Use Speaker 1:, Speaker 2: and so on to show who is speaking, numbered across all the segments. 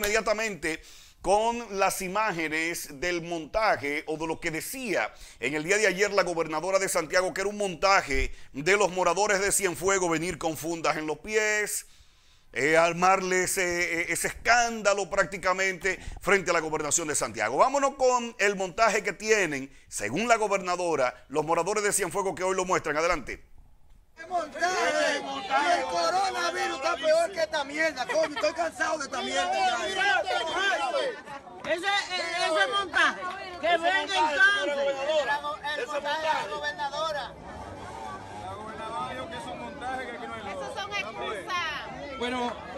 Speaker 1: inmediatamente con las imágenes del montaje o de lo que decía en el día de ayer la gobernadora de Santiago, que era un montaje de los moradores de Cienfuegos venir con fundas en los pies, eh, armarles ese, ese escándalo prácticamente frente a la gobernación de Santiago. Vámonos con el montaje que tienen, según la gobernadora, los moradores de Cienfuegos que hoy lo muestran. Adelante.
Speaker 2: montaje. Y el coronavirus está peor que esta mierda, coño. Estoy cansado de esta mierda.
Speaker 3: Ese, ese montaje, que venga entonces.
Speaker 2: El montaje de la gobernadora.
Speaker 4: Esas son excusas.
Speaker 5: Bueno, vamos a ver.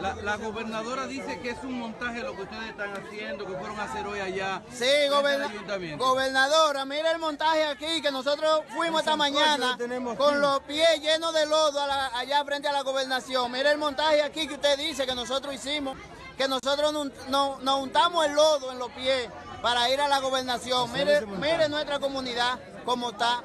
Speaker 5: La, la gobernadora dice que es un montaje lo que ustedes están haciendo, que fueron a hacer hoy allá.
Speaker 2: Sí,
Speaker 5: al
Speaker 2: goberna- gobernadora, mira el montaje aquí que nosotros fuimos esta mañana con los pies llenos de lodo a la- allá frente a la gobernación. Mira el montaje aquí que usted dice que nosotros hicimos, que nosotros nos, nos- nos untamos el lodo en los pies para ir a la gobernación. Mire, mire nuestra comunidad cómo está.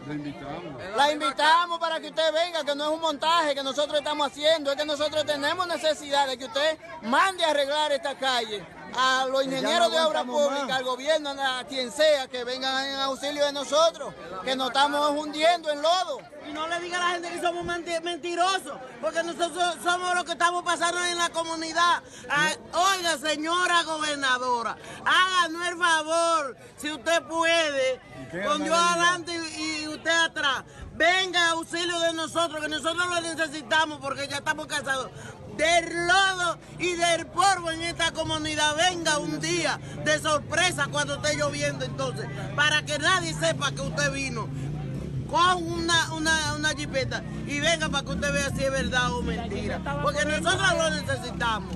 Speaker 2: La invitamos para que usted venga, que no es un montaje que nosotros estamos haciendo, es que nosotros tenemos necesidad de que usted mande a arreglar esta calle a los ingenieros de obra pública, al gobierno, a quien sea, que vengan en auxilio de nosotros, que nos estamos hundiendo en lodo.
Speaker 3: Y no le diga a la gente que somos menti- mentirosos, porque nosotros somos los que estamos pasando en la comunidad. Ah, oiga, señora gobernadora, háganos el favor, si usted puede, con Dios adelante y, y usted atrás. Venga a auxilio de nosotros, que nosotros lo necesitamos porque ya estamos cansados del lodo y del polvo en esta comunidad. Venga un día de sorpresa cuando esté lloviendo entonces, para que nadie sepa que usted vino con una, una, una jipeta y venga para que usted vea si es verdad o mentira. Porque nosotros lo necesitamos.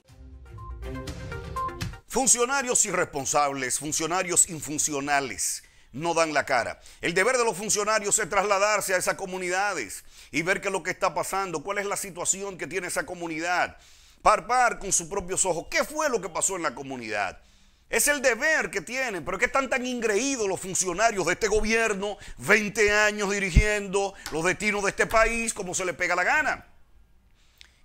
Speaker 1: Funcionarios irresponsables, funcionarios infuncionales, no dan la cara. El deber de los funcionarios es trasladarse a esas comunidades y ver qué es lo que está pasando, cuál es la situación que tiene esa comunidad, parpar con sus propios ojos, qué fue lo que pasó en la comunidad. Es el deber que tienen, pero que están tan ingreídos los funcionarios de este gobierno, 20 años dirigiendo los destinos de este país como se le pega la gana.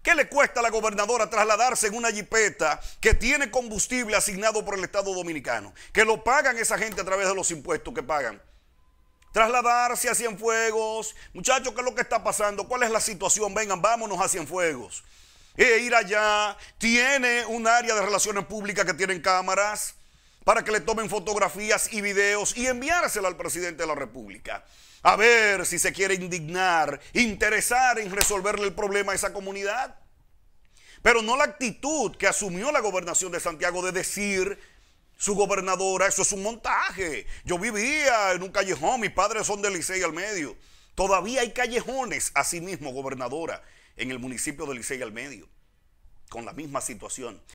Speaker 1: ¿Qué le cuesta a la gobernadora trasladarse en una jipeta que tiene combustible asignado por el Estado Dominicano? Que lo pagan esa gente a través de los impuestos que pagan. Trasladarse a Cienfuegos. Muchachos, ¿qué es lo que está pasando? ¿Cuál es la situación? Vengan, vámonos a Cienfuegos. E ir allá. Tiene un área de relaciones públicas que tienen cámaras para que le tomen fotografías y videos y enviársela al presidente de la República. A ver si se quiere indignar, interesar en resolverle el problema a esa comunidad. Pero no la actitud que asumió la gobernación de Santiago de decir su gobernadora, eso es un montaje. Yo vivía en un callejón, mis padres son de Licey al medio. Todavía hay callejones, así mismo, gobernadora, en el municipio de Licey al medio, con la misma situación.